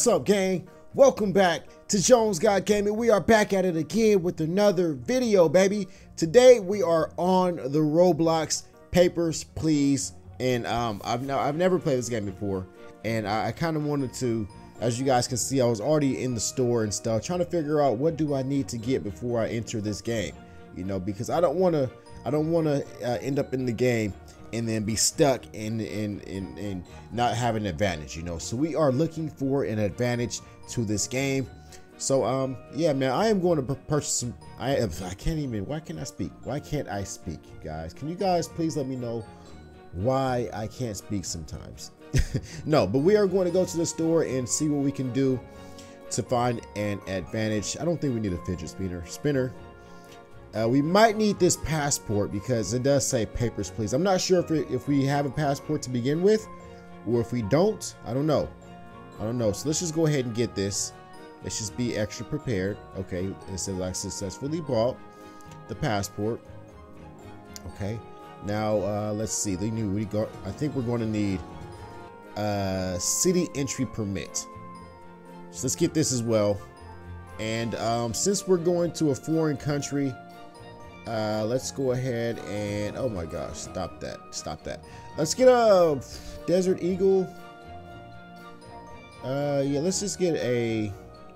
What's up, gang? Welcome back to Jones Got Gaming. We are back at it again with another video, baby. Today we are on the Roblox Papers, Please, and um, I've no, I've never played this game before, and I, I kind of wanted to. As you guys can see, I was already in the store and stuff, trying to figure out what do I need to get before I enter this game. You know, because I don't want to, I don't want to uh, end up in the game and then be stuck and and, and and not have an advantage you know? So we are looking for an advantage to this game. So um yeah man i am going to purchase some i i can't even why can't i speak? Why can't i speak guys? Can you guys please let me know why i can't speak sometimes? No but we are going to go to the store and see what we can do to find an advantage. I don't think we need a fidget spinner spinner uh, we might need this passport because it does say papers, please. I'm not sure if, if we have a passport to begin with or if we don't. I don't know. I don't know. So let's just go ahead and get this. Let's just be extra prepared. Okay, it says I successfully bought the passport. Okay, now uh, let's see. They knew we got. I think we're going to need a city entry permit. So let's get this as well. And um, since we're going to a foreign country, uh, let's go ahead and, oh my gosh, stop that, stop that. Let's get a Desert Eagle. Uh, yeah, let's just get a,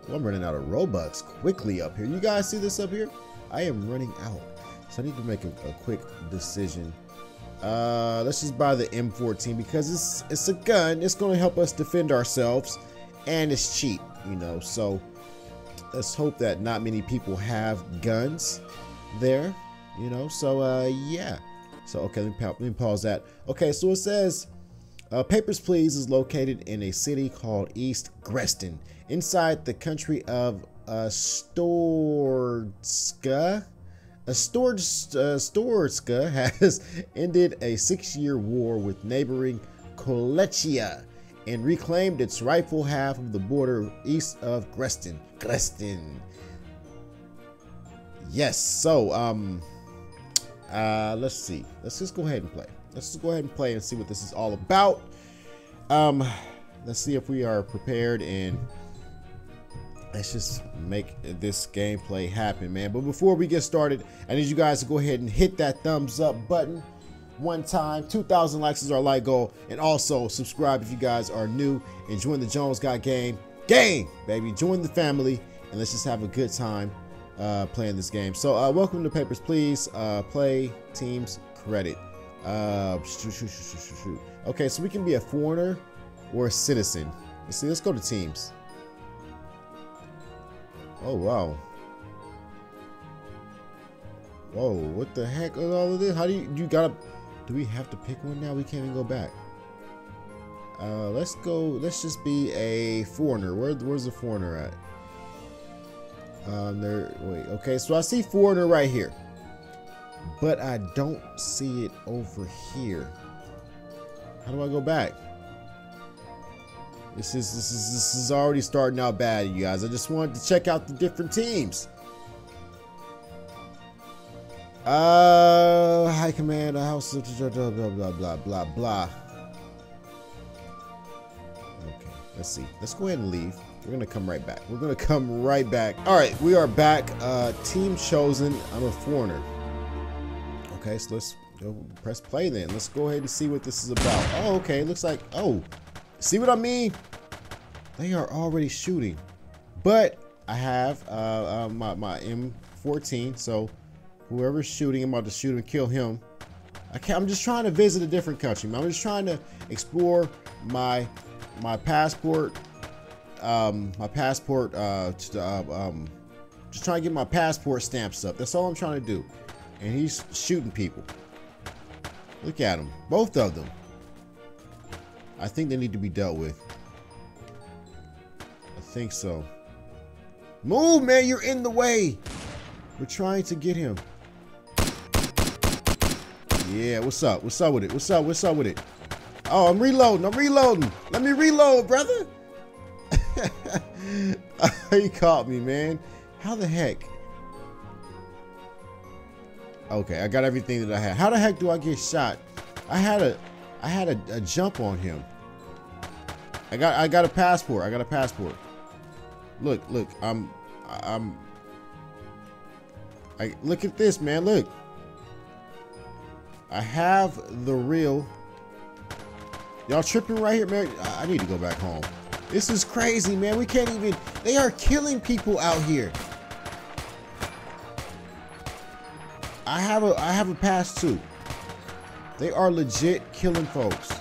well, I'm running out of Robux quickly up here. You guys see this up here? I am running out. So I need to make a, a quick decision. Uh, let's just buy the M14 because it's, it's a gun. It's going to help us defend ourselves and it's cheap, you know, so let's hope that not many people have guns there, you know. So uh, yeah. So okay, let me, let me pause that. Okay, so it says uh, Papers Please is located in a city called East Grestin, inside the country of uh. Arstotzka has ended a six-year war with neighboring Kolechia and reclaimed its rightful half of the border east of Grestin. Grestin. Yes. So, um, uh, let's see. Let's just go ahead and play. Let's just go ahead and play and see what this is all about. Um, let's see if we are prepared and let's just make this gameplay happen, man. But before we get started, I need you guys to go ahead and hit that thumbs up button one time. 2,000 likes is our like goal. And also subscribe if you guys are new and join the Jones Got Game. Game, baby. Join the family and let's just have a good time uh, playing this game. So uh, welcome to Papers, Please. Uh, play teams credit. Uh, shoot, shoot, shoot, Okay, so we can be a foreigner or a citizen. Let's see. Let's go to teams. Oh wow. Whoa, what the heck is all of this? How do you you gotta? Do we have to pick one now? We can't even go back. Uh, let's go. Let's just be a foreigner. Where, where's the foreigner at? Um, there. Wait. Okay. So I see foreigner right here, but I don't see it over here. How do I go back? This is this is this is already starting out bad, you guys. I just wanted to check out the different teams. Uh, high command, house, blah blah blah blah blah blah. Okay, let's see. Let's go ahead and leave. We're gonna come right back. We're gonna come right back. All right, we are back. Uh, team chosen. I'm a foreigner. Okay, so let's press play then. Let's go ahead and see what this is about. Oh, okay. Looks like oh, see what I mean? They are already shooting, but I have uh, uh my my M14. So whoever's shooting, I'm about to shoot and kill him. I can't, I'm just trying to visit a different country. I'm just trying to explore my my passport um, my passport, uh, to, uh, um, just trying to get my passport stamps up. That's all I'm trying to do. And he's shooting people. Look at them. Both of them. I think they need to be dealt with. I think so. Move, man. You're in the way. We're trying to get him. Yeah, what's up? What's up with it? What's up? What's up with it? Oh, I'm reloading. I'm reloading. Let me reload, brother. he caught me, man. How the heck? Okay, I got everything that I had. How the heck do I get shot? I had a, I had a, a jump on him, I got I got a passport. I got a passport. Look, look, I'm I'm I look at this, man. Look. I have the real Y'all tripping right here, man. I need to go back home. This is crazy, man. We can't even they are killing people out here. I have a I have a pass too. They are legit killing folks.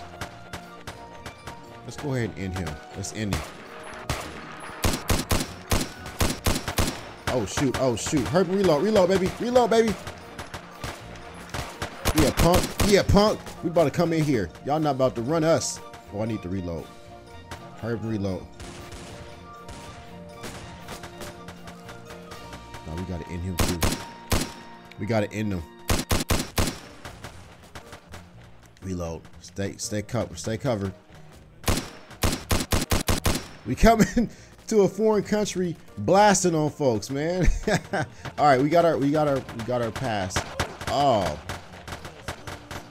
Let's go ahead and end him. Let's end him. Oh shoot, oh shoot. Hurry, reload, reload, baby. Reload, baby. Yeah, punk. Yeah, punk. We about to come in here. Y'all not about to run us. Oh, I need to reload. Hurry reload. Now we gotta end him too. We gotta end him. Reload. Stay, stay covered. Stay covered. We coming to a foreign country blasting on folks, man. All right, we got our, we got our, we got our pass. Oh,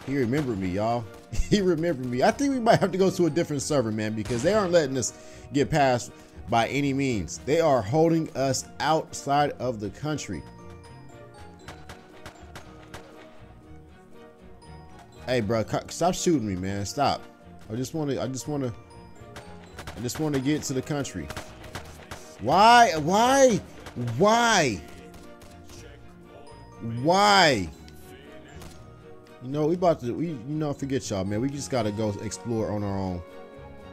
he remembered me, y'all. He remembered me. I think we might have to go to a different server, man, because they aren't letting us get past by any means. They are holding us outside of the country. Hey, bro, stop shooting me, man. Stop. I just want to. I just want to. I just want to get to the country. Why? Why? Why? Why? You know, we about to. We you know, forget y'all, man. We just gotta go explore on our own.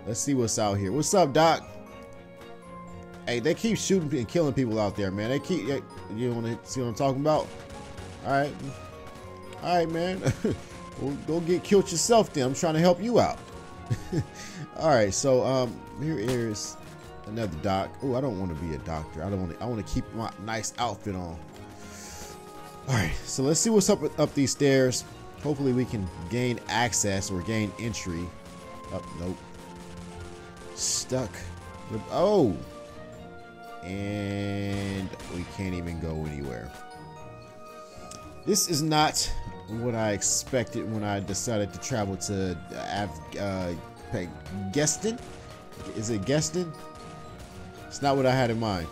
Let's see what's out here. What's up, Doc? Hey, they keep shooting and killing people out there, man. They keep. You want to see what I'm talking about? All right, all right, man. Well, go get killed yourself then. I'm trying to help you out. All right, so um, here is another doc. Oh, I don't want to be a doctor. I don't want to. I want to keep my nice outfit on. All right, so let's see what's up up these stairs. Hopefully, we can gain access or gain entry. Oh, nope. Stuck. Oh, and we can't even go anywhere. This is not what I expected when I decided to travel to Af uh, Geston. Is it Geston? It's not what I had in mind.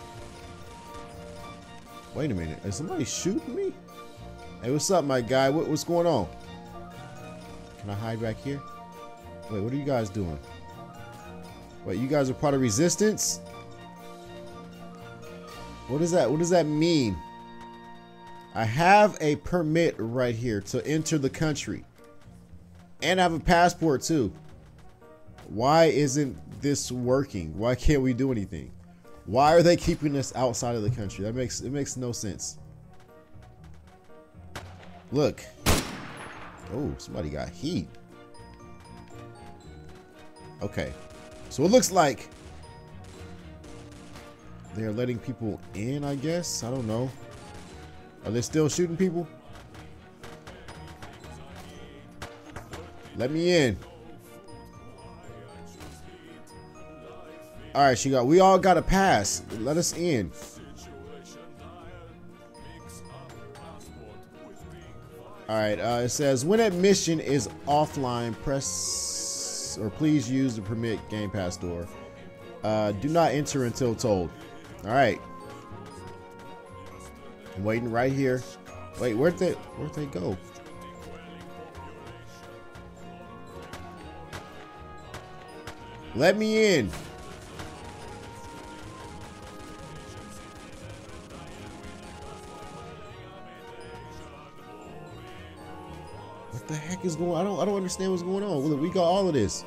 Wait a minute. Is somebody shooting me? Hey, what's up, my guy? What, what's going on? Can I hide back here? Wait, what are you guys doing? Wait, you guys are part of resistance? What does that what does that mean? I have a permit right here to enter the country. And I have a passport too. Why isn't this working? Why can't we do anything? Why are they keeping us outside of the country? That makes it makes no sense. Look. Oh, somebody got heat. Okay. So it looks like they're letting people in, I guess. I don't know. Are they still shooting people? Let me in. All right, she got. We all got a pass. Let us in. All right. Uh, it says when admission is offline, press or please use the permit Game Pass door. Uh, do not enter until told. All right. I'm waiting right here. Wait, where'd they where'd they go? Let me in. Heck is going? I don't I don't understand what's going on. We got all of this.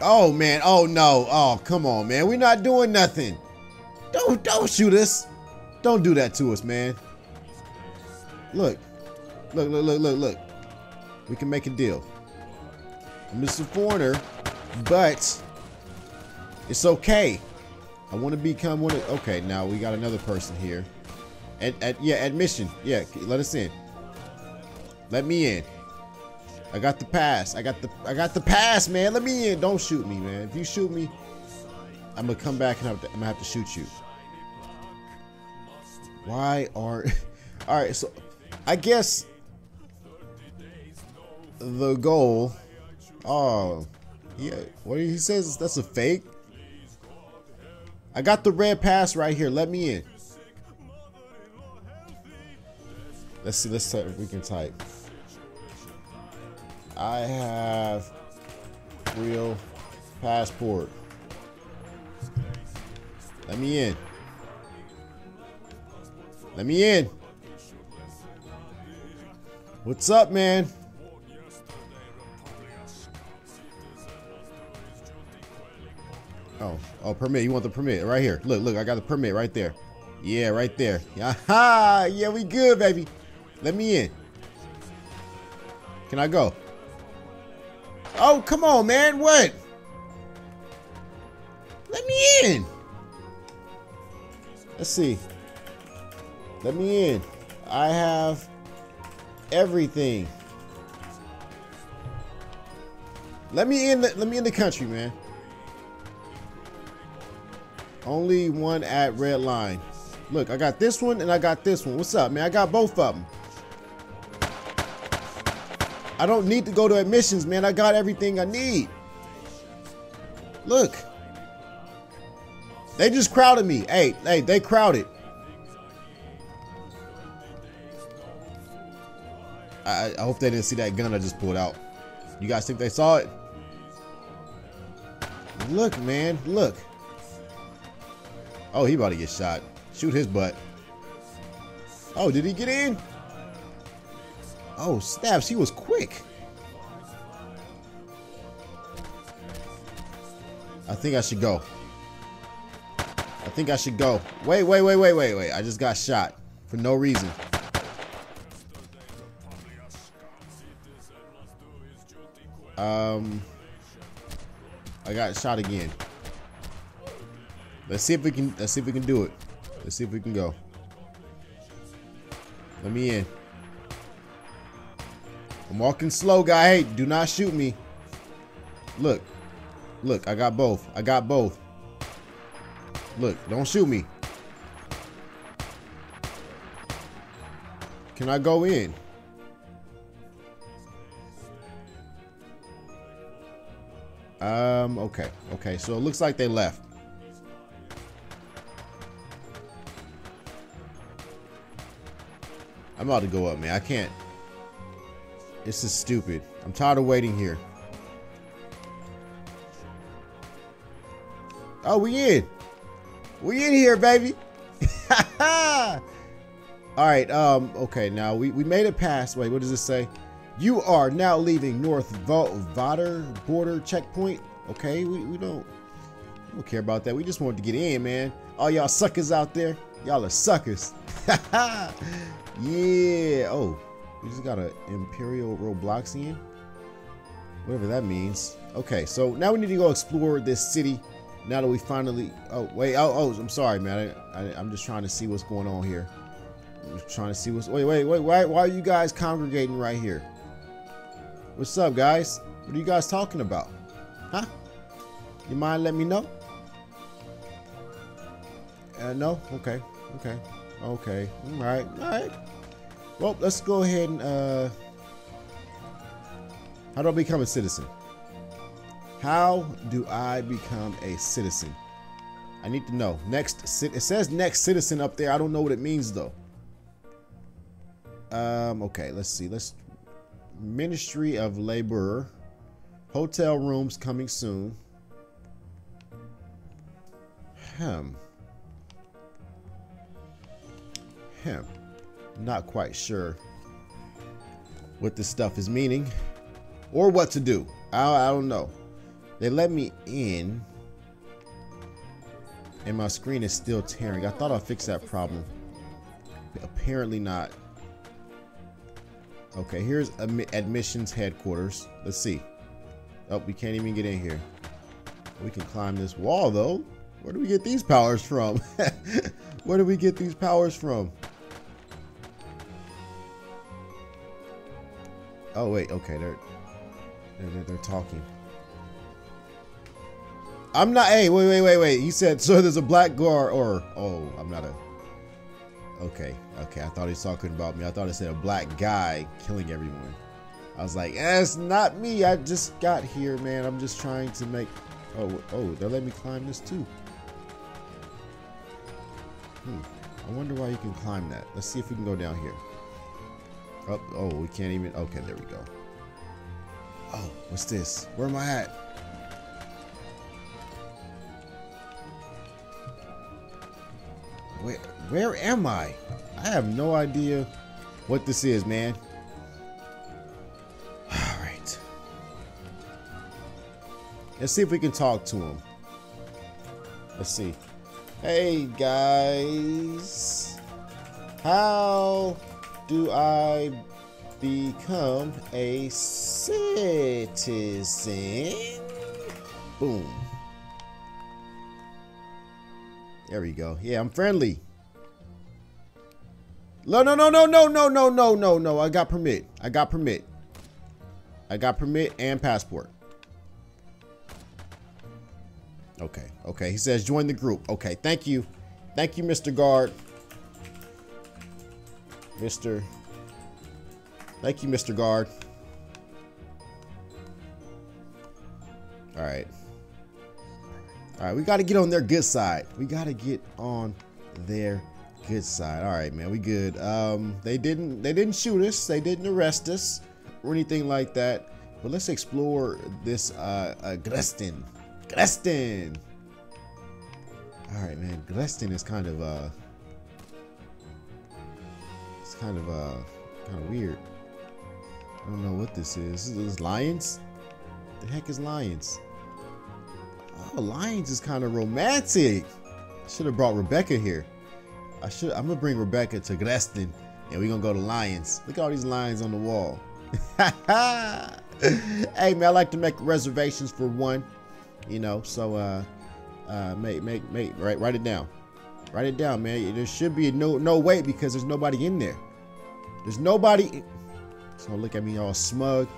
Oh man, oh no. Oh, come on, man. We're not doing nothing. Don't don't shoot us. Don't do that to us, man. Look. Look, look, look, look, look. We can make a deal. I'm just a foreigner, but it's okay. I want to become one of... Okay, now we got another person here. At, at, yeah, admission. Yeah, let us in. Let me in. I got the pass. I got the I got the pass, man. Let me in. Don't shoot me, man. If you shoot me, I'm gonna come back and I'm gonna have to shoot you. Why are... Alright, so I guess the goal... Oh, Yeah, what he says that's a fake. I got the red pass right here. Let me in. Let's see. Let's see if we can type. I have real passport. Let me in. Let me in. What's up, man? Oh, oh, permit. You want the permit right here? Look, look. I got the permit right there. Yeah, right there. Aha! Yeah, we good, baby. Let me in. Can I go? Oh, come on, man. What? Let me in. Let's see. Let me in. I have everything. Let me in. The, let me in the country, man. Only one at red line. Look, I got this one and I got this one. What's up, man? I got both of them. I don't need to go to admissions, man. I got everything I need. Look. They just crowded me. Hey, hey, they crowded. I, I hope they didn't see that gun I just pulled out. You guys think they saw it? Look, man, look. Oh, he about to get shot. Shoot his butt. Oh, did he get in? Oh, snaps, he was quick. I think I should go. I think I should go. Wait, wait, wait, wait, wait, wait. I just got shot for no reason. Um, I got shot again. Let's see if we can. Let's see if we can do it. Let's see if we can go. Let me in. I'm walking slow, guy. Hey, do not shoot me. Look. Look, I got both. I got both. Look, don't shoot me. Can I go in? Um, okay. Okay, so it looks like they left. I'm about to go up, man. I can't. This is stupid. I'm tired of waiting here. Oh, we in. We in here, baby. All right. Um. Okay. Now we we made it past. Wait. What does it say? You are now leaving North Vader border checkpoint. Okay. We we don't we don't care about that. We just wanted to get in, man. All y'all suckers out there. Y'all are suckers. yeah. Oh, we just got an Imperial Robloxian. Whatever that means. Okay, so now we need to go explore this city. Now that we finally... Oh, wait. Oh, oh I'm sorry, man. I, I, I'm just trying to see what's going on here. I'm just trying to see what's... Wait, wait, wait. Why, why are you guys congregating right here? What's up, guys? What are you guys talking about? Huh? You mind letting me know? Uh, no? Okay. Okay. Okay. All right. All right. Well, let's go ahead and, uh, how do I become a citizen? How do I become a citizen? I need to know. Next, it says next citizen up there. I don't know what it means though. Um, okay, let's see. Let's Ministry of Labor. Hotel rooms coming soon. Hmm. him. Not quite sure what this stuff is meaning or what to do. I, I don't know. They let me in and my screen is still tearing. I thought I fixed that problem. Apparently not. Okay, here's admissions headquarters. Let's see. Oh, we can't even get in here. We can climb this wall though. Where do we get these powers from? Where do we get these powers from? Oh wait, okay, they're they're, they're talking. I'm not. Hey, wait, wait, wait, wait. He said so. There's a black guard, or oh, I'm not a. Okay, okay. I thought he was talking about me. I thought it said a black guy killing everyone. I was like, eh, it's not me. I just got here, man. I'm just trying to make. Oh, oh, they're letting me climb this too. Hmm. I wonder why you can climb that. Let's see if we can go down here. Oh, oh, we can't even. Okay, there we go. Oh, what's this? Where am I at? Where, where am I? I have no idea what this is, man. All right. Let's see if we can talk to him. Let's see. Hey, guys. How do I become a citizen? Boom. There we go. Yeah, I'm friendly. No, no, no, no, no, no, no, no, no, no. I got permit. I got permit. I got permit and passport. Okay, okay. He says join the group. Okay, thank you. Thank you, Mr. Guard. Mr. Thank you, Mr. Guard. All right. All right, we got to get on their good side. We got to get on their good side. All right, man, we good. Um, they didn't they didn't shoot us. They didn't arrest us or anything like that. But let's explore this uh, uh Grestin. Grestin. All right, man. Grestin is kind of uh, kind of uh, kind of weird. I don't know what this is. Is lions? The heck is lions? Oh, Lions is kind of romantic. Should have brought Rebecca here. I should. I'm gonna bring Rebecca to Grestin, and we're gonna go to Lions. Look at all these lions on the wall. hey man, I like to make reservations for one. You know, so uh, uh, make make make write write it down. Write it down, man. There should be no no wait because there's nobody in there. There's nobody. So look at me all smug.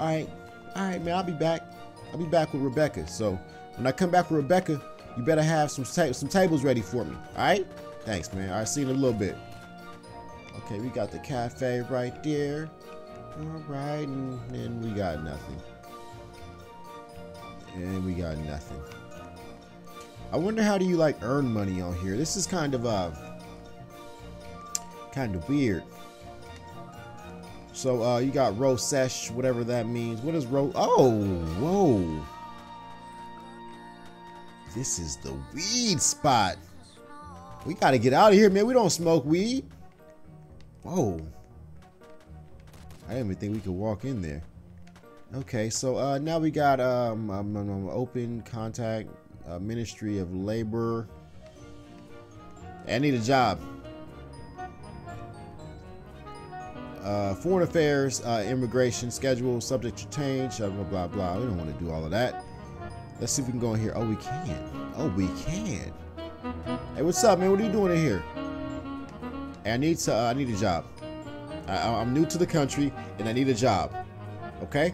All right, all right, man. I'll be back. I'll be back with Rebecca. So when I come back with Rebecca, you better have some ta some tables ready for me. All right? Thanks, man. All right, see you in a little bit. Okay, we got the cafe right there. All right, and then we got nothing. And we got nothing. I wonder how do you like earn money on here? This is kind of uh kind of weird. So uh, you got Rosesh, whatever that means. What is Ro? Oh, whoa. This is the weed spot. We got to get out of here, man. We don't smoke weed. Whoa. I didn't even think we could walk in there. Okay, so uh, now we got um, um, um open contact uh, Ministry of Labor. I need a job. Uh, foreign affairs, uh, immigration schedule subject to change, blah, blah, blah. We don't want to do all of that. Let's see if we can go in here. Oh, we can. Oh, we can. Hey, what's up, man? What are you doing in here? Hey, I need to. Uh, I need a job. I, I'm new to the country, and I need a job. Okay.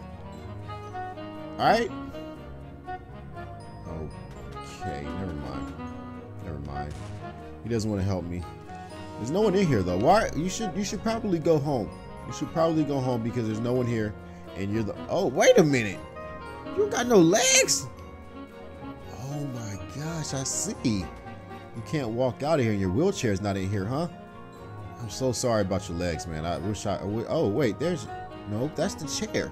All right. Okay. Never mind. Never mind. He doesn't want to help me. There's no one in here though. Why? You should. You should probably go home. You should probably go home because there's no one here and you're the Oh, wait a minute. You got no legs? Oh my gosh, I see. You can't walk out of here and your wheelchair's not in here, huh? I'm so sorry about your legs, man. I wish I Oh, wait, there's Nope, that's the chair.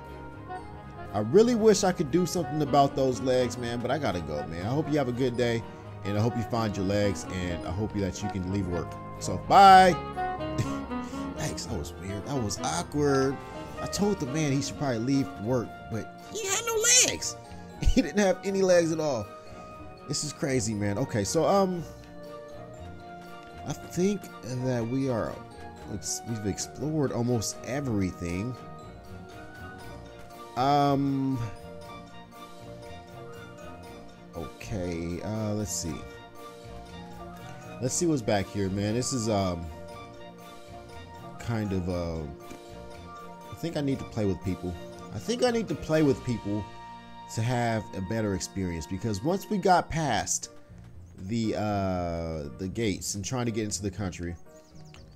I really wish I could do something about those legs, man, but I gotta go, man. I hope you have a good day, and I hope you find your legs, and I hope that you can leave work. So, bye. That was weird. That was awkward. I told the man he should probably leave work, but he had no legs. He didn't have any legs at all. This is crazy, man. Okay, so um, I think that we are we've explored almost everything. Um. Okay, uh, let's see. Let's see what's back here, man. This is um kind of uh I think I need to play with people. I think I need to play with people to have a better experience because once we got past the uh the gates and trying to get into the country,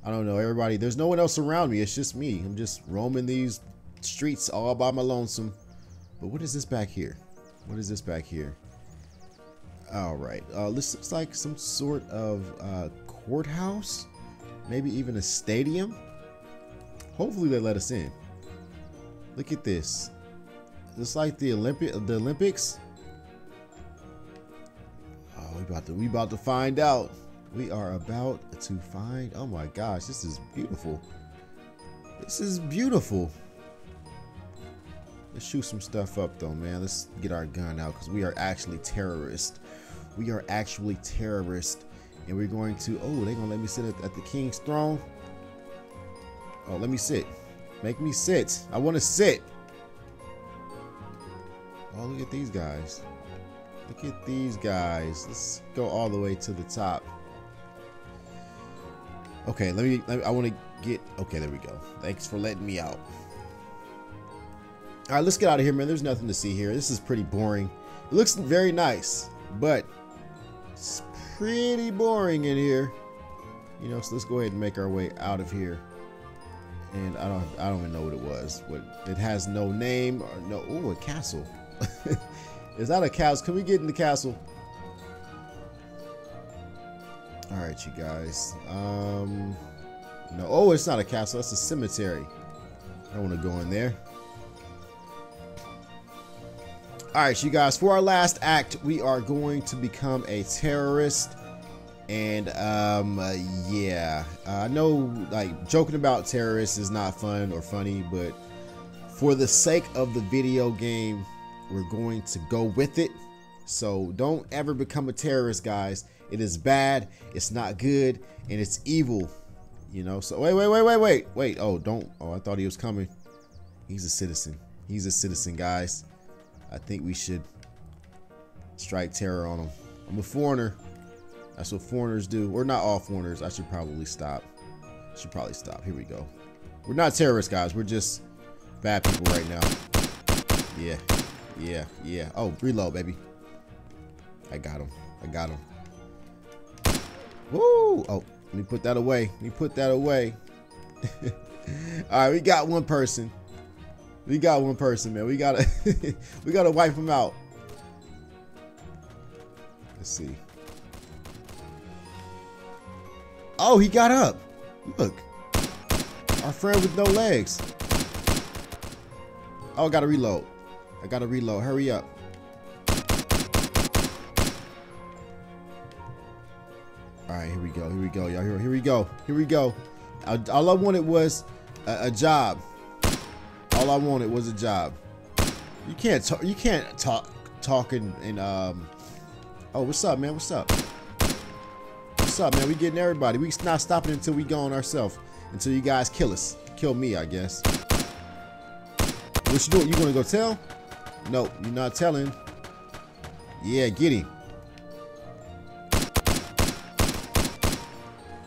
I don't know, everybody, there's no one else around me. It's just me. I'm just roaming these streets all by my lonesome. But what is this back here? What is this back here? All right. Uh, this looks like some sort of uh, courthouse, maybe even a stadium. Hopefully they let us in. Look at this. It's like the Olympic, the Olympics. Oh, we about to, we about to find out. We are about to find. Oh my gosh, this is beautiful. This is beautiful. Let's shoot some stuff up though, man. Let's get our gun out because we are actually terrorists. We are actually terrorists. And we're going to, oh, they're gonna let me sit at, at the king's throne. Oh, let me sit. Make me sit. I want to sit. Oh, look at these guys. Look at these guys. Let's go all the way to the top. Okay, let me, let me I want to get, okay, there we go. Thanks for letting me out. All right, let's get out of here, man. There's nothing to see here. This is pretty boring. It looks very nice, but it's pretty boring in here. You know, so let's go ahead and make our way out of here. And I don't, I don't even know what it was. What it has no name or no. Oh, a castle. is that a castle? Can we get in the castle? All right, you guys. Um, no. Oh, it's not a castle. That's a cemetery. I don't want to go in there. All right, you guys, for our last act, we are going to become a terrorist. And, um, uh, yeah, uh, I know, like, joking about terrorists is not fun or funny, but for the sake of the video game, we're going to go with it. So don't ever become a terrorist, guys. It is bad, it's not good, and it's evil. You know, so wait, wait, wait, wait, wait, wait. Oh, don't. Oh, I thought he was coming. He's a citizen. He's a citizen, guys. I think we should strike terror on him. I'm a foreigner. That's what foreigners do. Or not all foreigners. I should probably stop. Should probably stop. Here we go. We're not terrorists, guys. We're just bad people right now. Yeah. Yeah. Yeah. Oh, reload, baby. I got him. I got him. Woo! Oh, let me put that away. Let me put that away. All right, we got one person. We got one person, man. We gotta we gotta wipe him out. Let's see. Oh, he got up. Look. Our friend with no legs. Oh, I gotta reload. I gotta reload. Hurry up. All right, here we go. Here we go, y'all. Here, here we go. Here we go. All I wanted was a, a job. All I wanted was a job. You can't talk. You can't talk. Talking and um. Oh, what's up, man? What's up? What's up, man? We getting everybody. We not stopping until we gone ourselves. Until you guys kill us. Kill me, I guess. What you doing? You gonna go tell? No, you're not telling. Yeah, get him.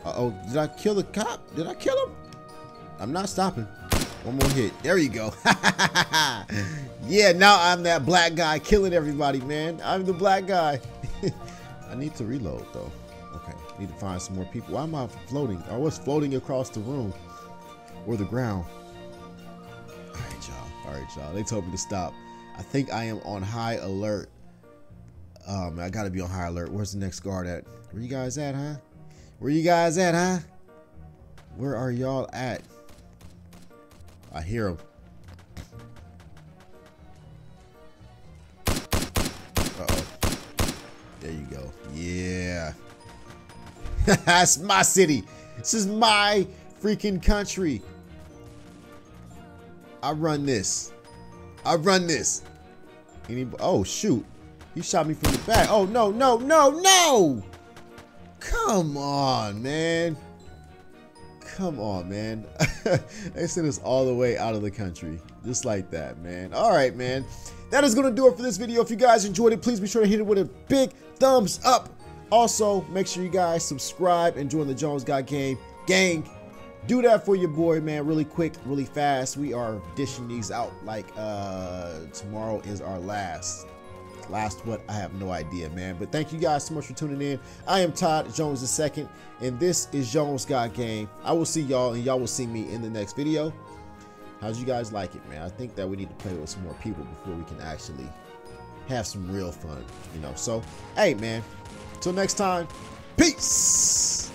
Uh oh, did I kill the cop? Did I kill him? I'm not stopping. One more hit. There you go. yeah, now I'm that black guy killing everybody, man. I'm the black guy. I need to reload, though. Okay, need to find some more people. Why am I floating? I was floating across the room or the ground. All right, y'all. All right, y'all. They told me to stop. I think I am on high alert. Um, I gotta be on high alert. Where's the next guard at? Where you guys at, huh? Where you guys at, huh? Where are y'all at? I hear him. That's my city. This is my freaking country. I run this. I run this. Any, oh, shoot. He shot me from the back. Oh, no, no, no, no! Come on, man. Come on, man. they sent us all the way out of the country. Just like that, man. All right, man. That is going to do it for this video. If you guys enjoyed it, please be sure to hit it with a big thumbs up. Also, make sure you guys subscribe and join the Jones Got Game gang. Do that for your boy, man, really quick, really fast. We are dishing these out like uh, tomorrow is our last. Last what? I have no idea, man. But thank you guys so much for tuning in. I am Todd Jones II, and this is Jones Got Game. I will see y'all, and y'all will see me in the next video. How'd you guys like it, man? I think that we need to play with some more people before we can actually have some real fun, you know. So, hey, man, till next time, peace.